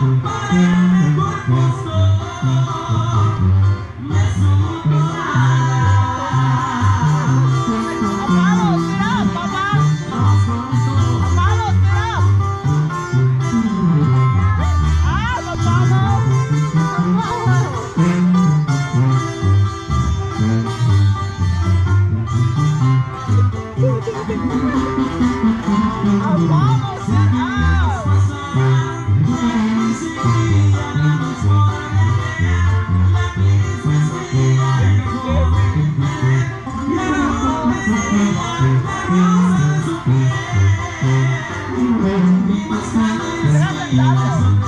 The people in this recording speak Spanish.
Mm-hmm. Gracias.